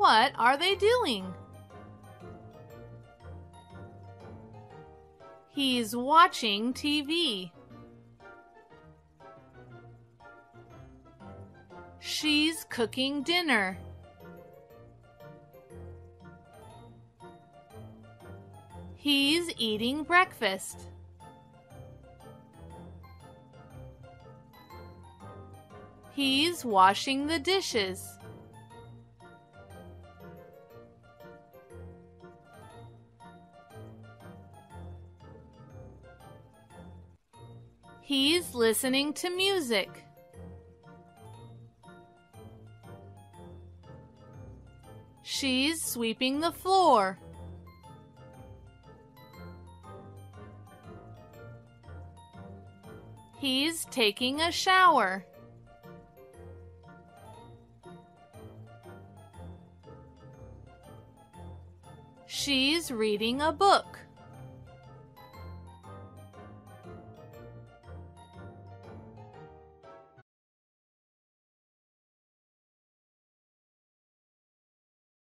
What are they doing? He's watching TV. She's cooking dinner. He's eating breakfast. He's washing the dishes. He's listening to music. She's sweeping the floor. He's taking a shower. She's reading a book.